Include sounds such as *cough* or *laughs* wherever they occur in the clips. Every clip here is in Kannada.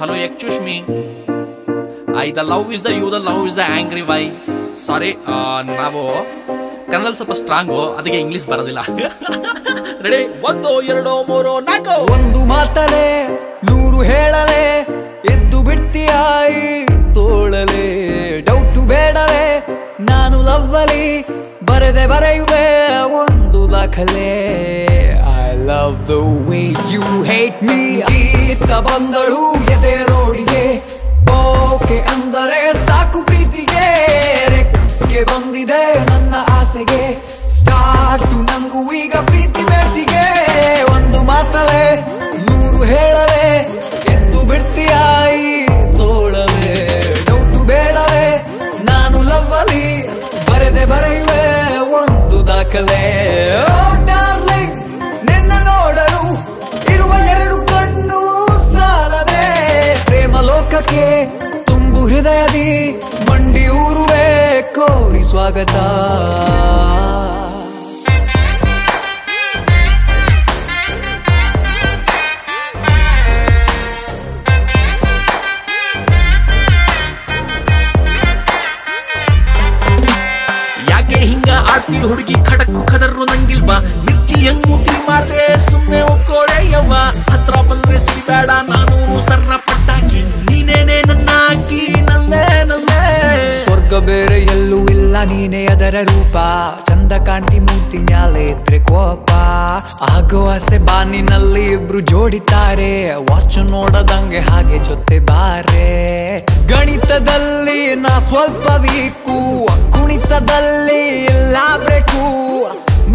Hello excuse me I the love is the you the love is the angry why sorry ನಾವು ಕನ್ನಡ ಸ್ವಲ್ಪ ಸ್ಟ್ರಾಂಗು ಅದಕ್ಕೆ ಇಂಗ್ಲಿಷ್ ಬರೋದಿಲ್ಲ. *laughs* ರೆಡಿ ಒಂದು, ಎರಡು, ಮೂರು, ನಾಲ್ಕು. ಒಂದು ಮಾತಲೆ, ನೂರು ಹೇಳಲೆ, ಎದ್ದು ಬಿಡ್ತೀಯಾಯಿ, ತೋಳಲೆ ಡೌಟು ಬೇಡವೇ, ನಾನು ಲವ್ವಲಿ, ಬರೆದೆ ಬರೆಯುವೆ, ಒಂದು ದಾಖಲೆ. Love way you hate me. Geetha ಬಂದಳು ಎದೆ ರೋಡಿಗೆ. ಓಕೆ ಅಂದರೆ ಸಾಕು ಪ್ರೀತಿಗೆ. ರೆಕ್ಕೆ ಬಂದಿದೆ ನನ್ನ ಆಸೆಗೆ. ಸ್ಟಾರ್ಟು ನಂಗೂ ಈಗ ಪ್ರೀತಿ ಬೇಸಿಗೆ. ಒಂದು ಮಾತಲೆ ನೂರು ಹೇಳಲೆ. ಎದ್ದು ಬಿಡ್ತೀಯಾಯಿ ತೋಳಲೆ? ಡೌಟು ಬೇಡವೇ ನಾನು ಲವ್ವಲಿ, ಬರೆದೆ ಬರೆಯುವೆ. ಒಂದು ದಾಖಲೆ. ಪ್ರೇಮ ಲೋಕಕ್ಕೆ ತುಂಬು ಹೃದಯದಿ ಮಂಡಿ ಊರುವೆ ಕೋರಿ ಸ್ವಾಗತ ಯಾಕೆ ಹಿಂಗ ಆಡ್ತೀವಿ ಹುಡುಗಿ ಖಡಕ್ ಖದರು ನಂಗಿಲ್ವಾ ಮಿರ್ಚಿ ಹೆಂಗ್ ಮುಟ್ಟಿ ಮಾಡ್ದೆ ಸುಮ್ನೆ ಒಕ್ಕೋಳೆ ಯವ್ವ ಹತ್ರ ಬಂದ್ರೆ ಸಿಬೇಡ ಬೇರೆ ಎಲ್ಲೂ ಇಲ್ಲ, ನೀನೇ ಅದರ ರೂಪ. ಚಂದ ಕಾಣ್ತಿ ಮೂರ್ತಿ ಮ್ಯಾಲೆ ಇದ್ರೆ ಕೋಪ. ಆಗೋ ಆಸೆ ಬಾನಿನಲ್ಲಿ ಇಬ್ರು ಜೋಡಿತಾರೆ. ವಾಚ್ ನೋಡದಂಗೆ ಹಾಗೆ ಜೊತೆ ಬಾರೆ. ಗಣಿತದಲ್ಲಿ ನಾ ಸ್ವಲ್ಪ ವೀಕು, ಕುಣಿತದಲ್ಲಿ ಎಲ್ಲ ಬ್ರೇಕು.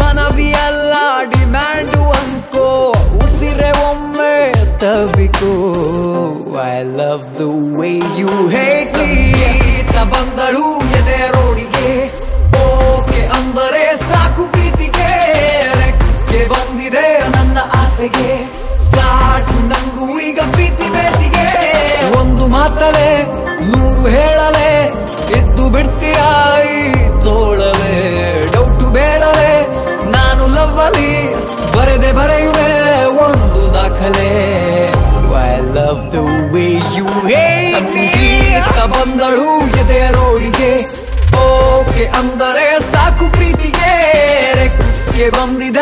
ಮನವಿ ಅಲ್ಲ ಡಿಮ್ಯಾಂಡು ಅನ್ಕೋ ಉಸಿರೆ ಒಮ್ಮೆ ತಬಿಕು I love the way you hate ಬಂದಳು ಮಾತಲೆ, ನೂರು ಹೇಳಲೆ, ಎದ್ದು ಬಿಡ್ತೀಯಾಯಿ ತೋಳಲೆ ಡೌಟು ಬೇಡಲೆ, ನಾನು ಲವ್ವಲಿ ಬರೆದೆ ಬರೆಯುವೆ ಒಂದು ದಾಖಲೆ. I love the way you Sangeetha ಬಂದಳು ಎದೆ ರೋಡಿಗೆ ಓಕೆ ಅಂದರೆ ಸಾಕು ಪ್ರೀತಿಗೆ ರೆಕ್ಕೆ ಬಂದಿದೆ